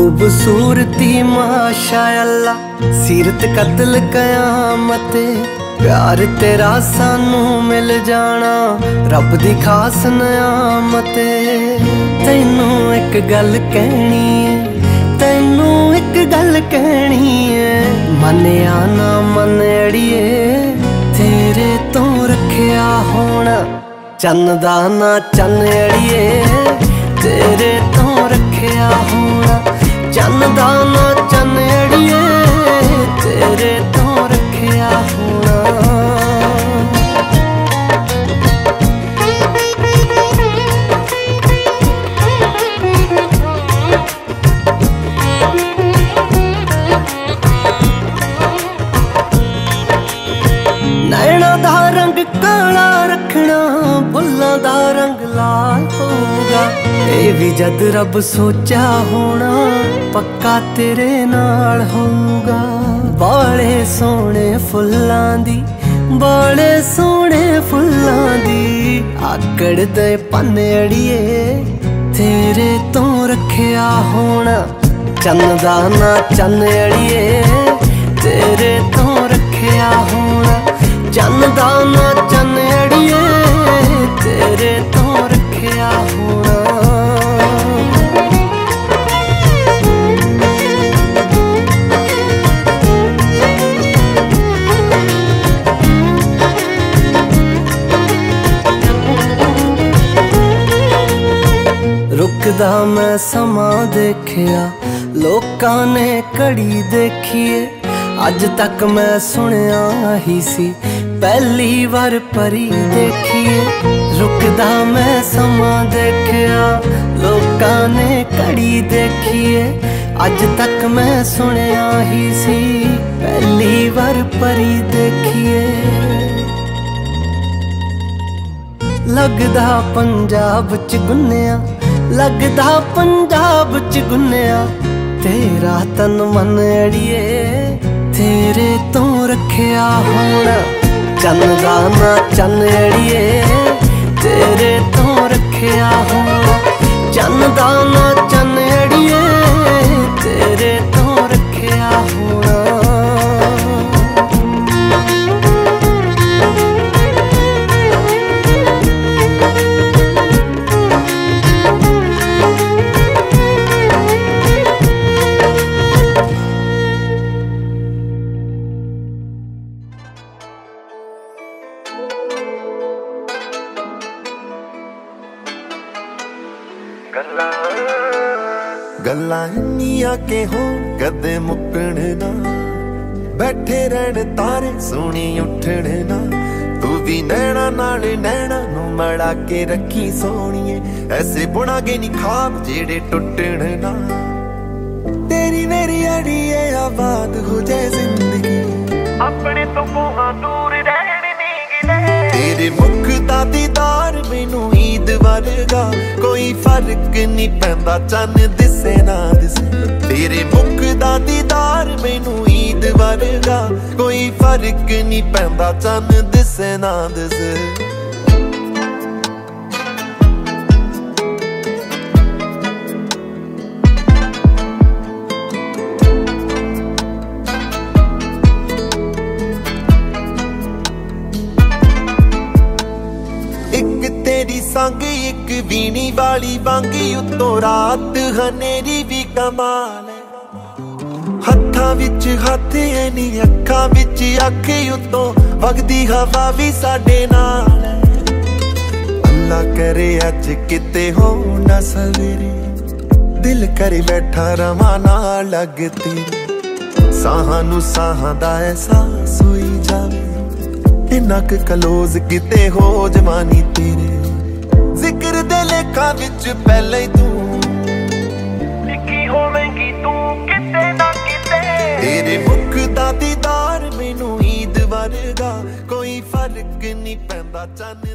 खूबसूरती माशा अल्लाह सीरत कत्ल कयामत प्यार तेरा सानू मिल जाना रब दी खास नियामत तैनू एक गल कहनी है तैनू एक गल कहनी है मनिया ना मन अड़िए तेरे तो रखिया होना चन्न दा ना चन्न अड़िए ਚੰਨ ਦਾ ਇਹ ਵੀ ਜਦ ਰੱਬ ਸੋਚਿਆ ਹੋਣਾ, ਪੱਕਾ ਤੇਰੇ ਨਾਲ ਹੋਊਗਾ। ਬਾਲੇ ਸੋਹਣੇ ਫੁੱਲਾਂ ਦੀ ਬਾਲੇ ਸੋਹਣੇ ਫੁੱਲਾਂ ਦੀ ਆਕੜ ਦੇ ਪੰਨ ਅੜੀਏ, ਤੇਰੇ ਤੋਂ ਰੱਖਿਆ ਹੋਣਾ। ਚੰਨ ਦਾ ਨਾ ਚੰਨ ਅੜੀਏ, ਤੇਰੇ ਤੋਂ ਰੁਕਦਾ ਮੈਂ ਸਮਾਂ ਦੇਖਿਆ, ਲੋਕਾਂ ਨੇ ਘੜੀ ਦੇਖੀਏ ਅੱਜ ਤੱਕ ਮੈਂ ਸੁਣਿਆ ਹੀ ਸੀ, ਪਹਿਲੀ ਵਾਰ ਪਰੀ ਦੇਖੀਏ ਰੁਕਦਾ ਮੈਂ ਸਮਾਂ ਦੇਖਿਆ, ਲੋਕਾਂ ਨੇ ਘੜੀ ਦੇਖੀਏ ਅੱਜ ਤੱਕ ਮੈਂ ਸੁਣਿਆ ਹੀ ਸੀ, ਪਹਿਲੀ ਵਾਰ ਪਰੀ ਦੇਖੀਏ ਲੱਗਦਾ ਪੰਜਾਬ ਚ ਗੁੰਨਿਆ ਲੱਗਦਾ ਪੰਜਾਬ ਚ ਗੁੰਨਿਆ। ਤੇਰਾ ਤਨ ਮਨ ਅੜੀਏ, ਤੇਰੇ ਤੋਂ ਰੱਖਿਆ ਹੋਣਾ। ਚੰਨ ਦਾ ਨਾ ਚੰਨ ਅੜੀਏ ਗੱਲਾਂ। ਇੰਨੀਆਂ ਕਿ ਹੋ ਕਦੇ ਮੁੱਕਣ ਨਾ। ਬੈਠੇ ਰਹਿਣ ਤਾਰੇ ਸੋਣੀ ਉੱਠਣ ਨਾ। ਤੂੰ ਵੀ ਨੈਣਾ ਨਾਲ ਨੈਣਾ ਨੂੰ ਮੜਾ ਕੇ ਰੱਖੀ ਸੋਣੀਏ ਐਸੇ ਬੁਣਾਗੇ ਨਹੀਂ ਖਾਬ ਜਿਹੜੇ ਟੁੱਟਣ ਨਾ। ਤੇਰੀ ਮੇਰੀ ਅੜੀਏ ਆਬਾਦ ਹੋ ਜਾਏ ਜ਼ਿੰਦਗੀ। ਆਪਣੇ ਤੋਂ ਕੋਹਾਂ ਦੂਰ ਰਹਿਣ ਨਹੀਂ ਗਿਲੇ ਤੇਰੇ ਮੁਖ ਦਾ ਦੀਦਾਰ ਵਰਗਾ ਕੋਈ ਫ਼ਰਕ ਨਹੀਂ ਪੈਂਦਾ, ਚੰਨ ਦਿਸੇ ਨਾ ਦਿਸੇ। ਤੇਰੇ ਮੁਖ ਦਾ ਦੀਦਾਰ ਮੈਨੂੰ ਈਦ ਵਰਗਾ, ਕੋਈ ਫ਼ਰਕ ਨਹੀਂ ਪੈਂਦਾ, ਚੰਨ ਦਿਸੇ ਨਾ ਦਿਸੇ। ਇੱਕ ਤੇਰੀ ਸੰਗ ਇੱਕ ਵੀਣੀ ਵਾਲੀ ਵਾਂਗੀ ਉੱਤੋਂ ਰਾਤ ਹਨੇਰੀ ਵੀ ਕਮਾਲ ਹੱਥਾਂ ਵਿੱਚ ਹੱਥ ਐਨੀ ਅੱਖਾਂ ਵਿੱਚ ਅੱਖ ਉਤੋਂ ਵਗਦੀ ਹਵਾ ਵੀ ਸਾਡੇ ਨਾਲ ਅੱਲਾ ਕਰੇ ਅੱਜ ਕਿਤੇ ਹੋ ਨਾ ਸਵੇਰੇ। ਦਿਲ ਕਰੇ ਬੈਠਾ ਰਵਾਂ ਨਾਲ ਲੱਗ ਤੇਰੇ ਸਾਹਾਂ ਨੂੰ ਸਾਹਾਂ ਦਾ ਅਹਿਸਾਸ ਹੋਈ ਜਾਵੇ। ਇਨਾ ਕ ਕਲੋਜ਼ ਕਿਤੇ ਹੋ ਜਵਾਨੀ ਤੇਰੇ। ਲੇਖਾਂ ਵਿੱਚ ਪਹਿਲੇ ਤੂੰ। ਲਿਖੀ ਹੋਵੇਂਗੀ ਤੂੰ ਕਿਤੇ ਨਾ ਕਿਤੇ। ਤੇਰੇ ਮੁਖ ਦਾ ਦੀਦਾਰ ਮੈਨੂੰ ਈਦ ਵਰਗਾ ਕੋਈ ਫ਼ਰਕ ਨਹੀਂ ਪੈਂਦਾ ਚੰਨ